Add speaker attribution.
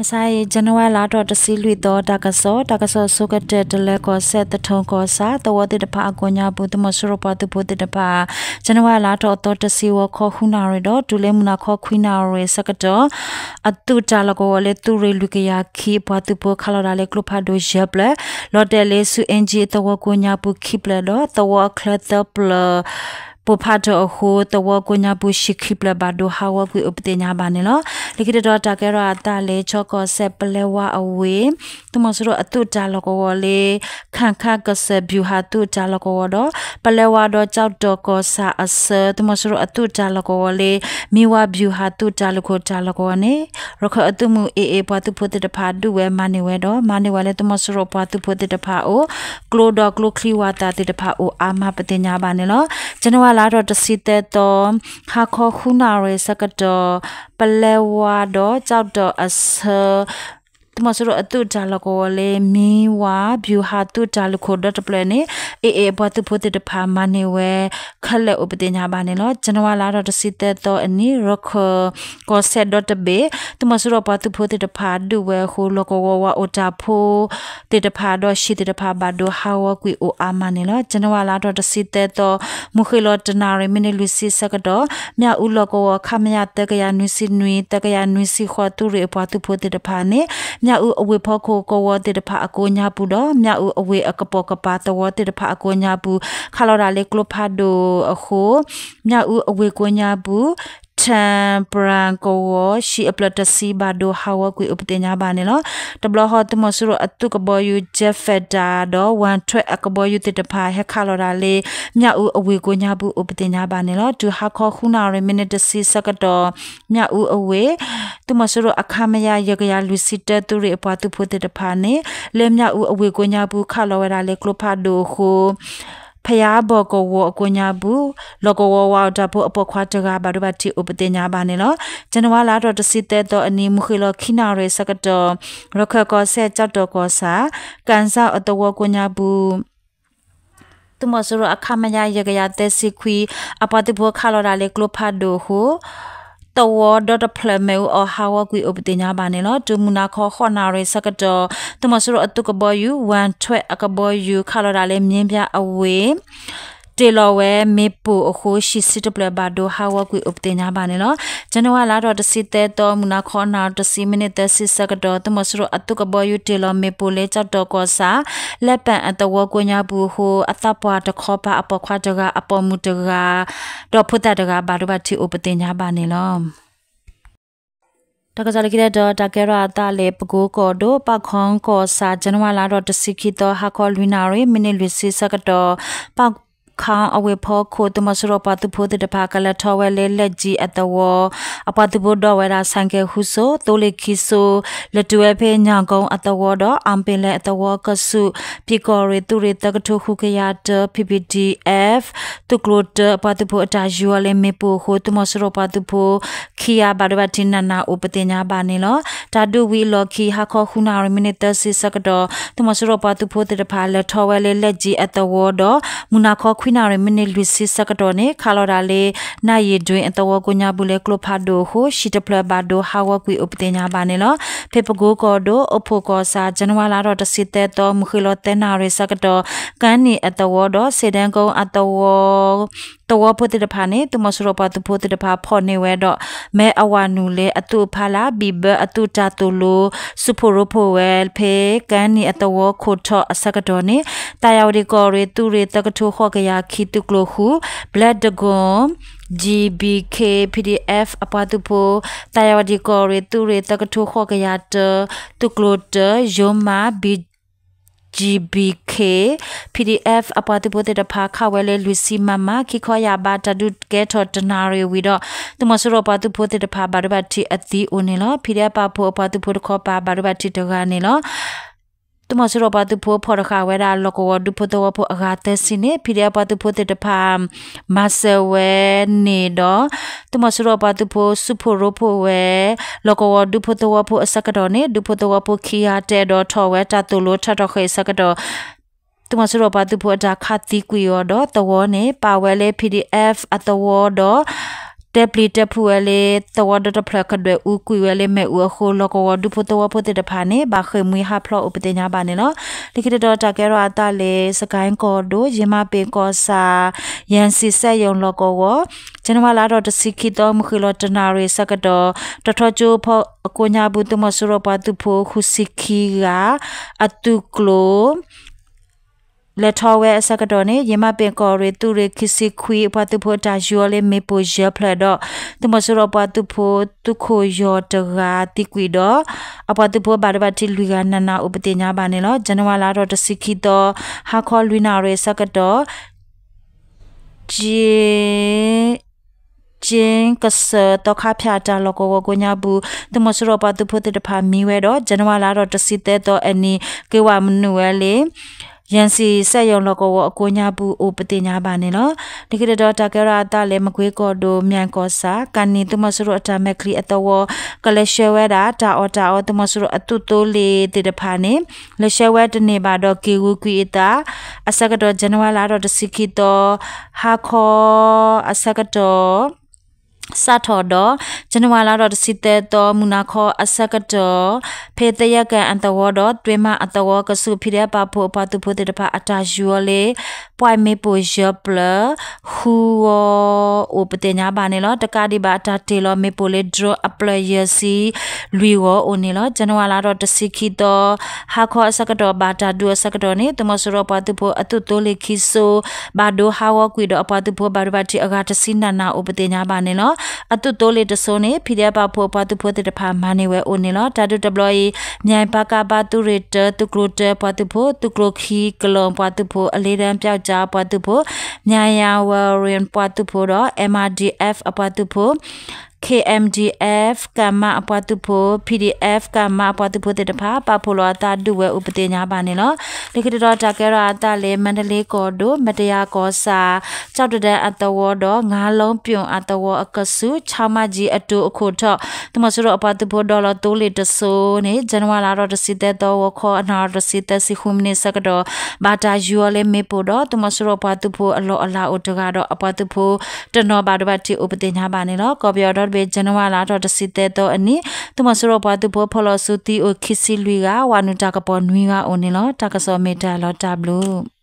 Speaker 1: မဆိုင်ဇန်နဝါလာတော့တစီလွီတော့တကဆောတကဆောဆုကတဲ့တလဲကောဆက်တထုံကောစာတဝတိတဖာအကွညာဘူးတမဆရပတပုတိတဖာဇန်နဝါလာတော့တော့တစီဝခောခုနာရတော့ဒူလဲမနာခောခွိနာရစကတော့အတူတလကောလေတူရီလူကရခီပတုပခလာရလေကလဖာဒိုဂျပလလော်တယ်လေဆူအင်ဂျီတဝကွညာဘူးခိပလတော့တဝခလတပလ ပပတ်တော့ဟိုတဝကိုညာပုရှိခိပလဘဒိုဟာဝကွေဥပတေညာပါနေလောလိကိတော့တာကဲရအတလေချောကောဆက်ပလဲဝအဝေးတမစရအတုတာလကောလေခန့်ခကဆဗျူဟာတုတာလကောတော့ပလဲဝတော့ကြောက်တော့ကောစာအစတမစရအတုတာလကောလေမိဝဗျူဟာတုတာလကောတာလကောနေရခအတုမှုအေအေပွားတုဖို့တဖာဒုဝဲမနေဝဲတော့မနေဝဲလေတမစရပွားတုဖို့တဖာအိုကလိုတော့ကလိုခလီဝတာတဖာအိုအာမပတိညာပါနေလောကျွန်တော်လာတော့တစီတဲ့တော့ဟာခေါခုနာရဲစကတော့ပလဲဝါတော့ကြောက်တော့အဆ တမစရအတုတာလကိုလေမီဝါဘျူဟာတုတာလကိုဒတ်ပလနေအေအေဘတ်ဖို့တဲ့ဖာမနေဝဲခလက်ဥပဒေညာပါနေလို့ကျွန်တော်လာတော့စစ်တဲ့တော့အနီရခကိုဆက်ဒတ်ဘေတမစရပတ်ဖို့တဲ့ဖာဒူဝဲဟိုလကိုဝဝအိုတာဖိုတဲ့ဖာတော့ရှိတဲ့ဖာဘဒိုဟာဝကွီအိုအာမနေလို့ကျွန်တော်လာတော့စစ်တဲ့တော့မူခီလောတနာရမင်းလူစီစကတော့မြဥလကိုခမရတကရနွီစီနွီတကရနွီစီခေါ်သူရပွားသူဖို့တဲ့ဖာနေမြဥအဝေဖောခိုကိုဝတေတဖာအကိုညာပူတော့မြဥအဝေအကပောကပါတဝတေတဖာအကိုညာပူခါလော်ဒါလေကလိုဖာဒိုအခုမြဥအဝေကိုညာပူတမ်ပရန်ကိုရှီအပလတစီဘာဒိုဟာဝကွေဥပတင်ညာပါ နေလို့တဘလဟတ်မဆူရအတုကဘောယူဂျက်ဖက်တာတော့ဝန်ထွက်အကဘောယူတတဖာဟက်ခါလော်ဒါလေမြဥအဝေကိုညာဘူးဥပတင်ညာပါနေလို့ဒူဟာခေါခုနာရမိနစ်တစီစကတော့မြဥအဝေသူမဆူရအခမယရကရလူစီတတူရအပွားသူဖို့တ ဖာနေလေမြဥအဝေကိုညာဘူးခါလော်ဝဒါလေကလိုဖာဒိုခိုဖယားဘောကဝအကွညာဘူးလောကဝဝတဖို့အပခွာတကဘာဒဘတိဥပတိညာပါနေလောကျွန်တော်လာတော့တစီတဲ့တော့အနီမခိလခိနာရဲစကတော့ရခကောဆက်ကြောက်တော့ကောစာကန်စာအတဝကွညာဘူးတမစရအခမညာရကရတဲ့စီခွီအပတိဘောခါလော်ဒါလေကလိုဖတ်ဒိုဟို တဝဒတ်ဖလမေအဟာဝကွီအပတိညာပါနေလို့တူမနာခေါခေါနာရဲစကတော့တမဆရအတုကဘောယူ1ထွက်အကဘောယူခါလရာလေမြင်းပြအဝေးတေလော်ဝဲမေပူအခုရှိစစ်တပလဘာဒိုဟာဝကွေဥပတင်ညာပါနေလို့ ကျွန်တော်လာတော့တစီတဲတော့မနာခေါနာတစီမိနစ်တစီစကတော့တမစရအတုကဘောယူတေလော်မေပူလေချက်တော့ကောစာလက်ပန်အတဝကွညာဘူးဟိုအတပွားတခေါပါအပခွာတကအပေါ်မူတကတော့ဖုတတကဘာဒဘတိဥပတင်ညာပါနေလို့တကစားလကိတဲ့တော့တကရတာလေပကိုကောဒိုပခွန်ကောစာဇန်နဝါလာတော့တစီခိတော့ဟာကောလူနာရီမိနစ်လူစီစကတော့ပ ခါအဝေဖောခိုတမစရပတုဖို့တဖာကလထောဝဲလေလက်ကြီးအတဝအပတုဘဒဝဲရာဆန်ကေဟုဆိုတိုလေခိဆိုလတွဲဖေညာကုံအတဝတော့အံပင်လေအတဝကဆုပြေကောရီတူရီတကထုခုခရတ PPDF တုကလိုတပတုဖို့အတာယူလေမေပိုခိုတမစရပတုဖို့ခီယာဘာဒဘတင်နနာဥပတင်ညာပါနေလော တာဒူဝီလော်ခီဟာခောခုနာရမိနစ်တဆစကတော့တမစရပတုဖို့တဖာလထောဝဲလေလက်ကြီးအတဝတော့မူနာခောခွိနာရမနီလူစီစကတော့နေခါလော်ဒါလေနာရီတွင်အတဝကိုညာဘူးလေကလဖာဒိုဟိုရှီတပလဘာဒိုဟာဝကွီဥပတင်ညာပါနေလောဖေပကိုကောဒိုအဖို့ကောစာဇန်နဝါလာတော့တစစ်တဲ့တော့မခိလောတဲနာရစကတော့ကန်နီအတဝတော့စေတန်ကုန်းအတဝ တဝဖို့တဲ့ဖာနေတမဆရပါတဖို့တဲ့ဖာဖော်နေဝဲတော့မဲအဝနူလေအတုဖာလာဘီဘအတုတာတူလိုစူဖိုရိုဖိုဝဲဖေကန်နီအတဝခိုထောအစကတော့နေတာယော်ဒီကောရီတူရီတကထုခော့ကရခီတုကလိုခုဘလက်ဒဂွန် GBK PDF အပတူပိုတာယော်ဒီကောရီတူရီတကထုခော့ကရတတုကလိုတယိုမာဘီ GBK PDF အပေါ်တပိုတဲ့ဖာခဝဲလေလူစီမမခိခောရဘာတဒုကဲထော်တနာရီဝီတော့သူမဆရပါသူပိုတဲ့ဖာဘာရဘတိအတိအိုနေလော PDF အပေါ်အပေါ်တပိုခေါ်ပါဘာရဘတိ တကနေလောတမစရပါတူဖို့ဖော်ရခဝဲရာလကောဒုဖို့တော့ဖို့အဂါသက်စနေဖိရပါတူဖို့တဲ့ဖာမဆဝဲနေတော့တမစရပါတူဖို့စုဖို့ရဖို့ဝဲလကောဒုဖို့တော့ဖို့အစကတော့နေဒုဖို့တော့ဖို့ခီယာတဲ့တော့ထော်ဝဲတတူလို့ထတ်တော့ခေစကတော့တမစရပါတူဖို့ဒါခတ်တီကွီရောတော့တဝနေပါဝဲလေ PDF အတဝတော့ တက်ပလီတက်ဖူဝဲလေတဝဒတဖလကဒဝဥကွေဝဲလေမဲဥခိုလကဝဒုဖတဝဖတဲ့တဖာနေဘာခေမွေဟာဖလောဥပတင်ညာပါနေနော်ဒီကိတော့တကဲရောအတလေစကိုင်းကောဒိုယမပေကောစာယန်စီဆက်ယုံလကောဝကျွန်မလာတော့တစီခိတော့မခလတနာရေစကတော့တထချိုဖောအကိုညာဘူးတမဆရပါတူဖိုခုစီခီကအတုကလို လက်ထောဝဲအစကတော့နေယမပင်ကောရီသူရခစီခွီပတူဖို့တာယူလေမေပိုရဖလက်တော့တမဆရပတူဖို့တုခိုယောတရာတိကွီတော့အပတူဖို့ဘာဒဘတိလူကနနာဥပတိညာပါနေလို့ဇန်နဝါလာတော့တစီခီတော့ဟာခေါ်လူနာရဲစကတော့ဂျေကျင်းကစတော့ခဖျာတာလကောကိုညာဘူးတမဆရပတူဖို့တဖာမီဝဲတော့ဇန်နဝါလာတော့တစီတဲ့တော့အနီကေဝမနုဝဲလေ ယန်စီဆက်ယုံလောကဝအကိုညာဘူးအိုပတိညာပါနေနော်ဒီကရတော့တကရတာလေမကွေးကောဒိုမြန်ကောစာကန်နီတမဆရအတမက်ခလီအတဝကလရှဝဲတာတာအော်တာအော်တမဆရအတုတိုးလေးတေတဖာနေလရှဝဲတနေပါတော့ကေဝကွီတာအစကတော့ဇန်နဝါလာတော့တစီကီတော့ဟာခောအစကတော့ စထော်တော့ဇန်နဝါလာတော့စီတဲတော့မူနာခောအစကတော့ဖေတရကန်အတဝတော့တွင်မအတဝကစုဖိရပါဖို့ပတုဖို့တဲ့ဖာအတာယူလေပွိုင်မေပိုရပလဟူအိုပတင်ညာပါနေလို့တကတိပါတာတေလို့မေပိုလေဒရအပလယစီလူဝအိုနေလို့ဇန်နဝါလာတော့တစီခီတော့ဟာခောအစကတော့ဘာတာဒူအစကတော့နေတမဆရပတုဖို့အတုတိုးလေခီဆိုဘာဒိုဟာဝကွီတော့အပတုဖို့ဘာရဘတိအဂါတစီနာနာအိုပတင်ညာပါနေလို့အတုတိုးလေတဆိုးနေဖီရပါဖို့ပတုဖို့တဲ့ဖာမနေဝဲအိုနေလို့တာတုဒပလိုီမြိုင်ပါကပါတုရတတုကရတပတုဖို့တုကရခီကလုံပတုဖို့အလေးတန်းပြောက်ကြပတုဖို့မြိုင်ယာဝရင်ပတုဖို့တော့ MRDF အပတုဖို့ KMDF ကမ္မအပွားသူဖို့ PDF ကမ္မအပွားသူဖို့တဲ့တဖာပဖိုလောတာဒုဝဲဥပဒေညာပါနေလို့ဒီကတော်တာကရအတလေမန္တလေးကောဒိုမတရားကောစာကြောက်တဲ့အတဝတော့ငါးလုံးပြုံအတဝအကဆု6မကြီးအတူအခုတော့တမဆရအပွားသူဖို့ဒေါ်လာတိုးလီတဆိုးနေဇန်နဝါလာတော့စီတဲ့တော့ဝခေါ်အနာရစီတဲ့စီခုမနေစကတော့ဘာတာယူလေမေပိုတော့တမဆရအပွားသူဖို့အလောအလာဥတကတော့အပွားသူဖို့တနော်ဘာဒဘတိဥပဒေညာပါနေလို့ကောပြောတော့ဘေဇန်နဝါလာတော့တစီတဲ့တော့အနိတမဆရပွားသူဖို့ဖလောစုတီအိုခီစီလူကဝါနုတာကပေါ်နွီကအိုနေလို့တကစောမေတာလော်တဘလူး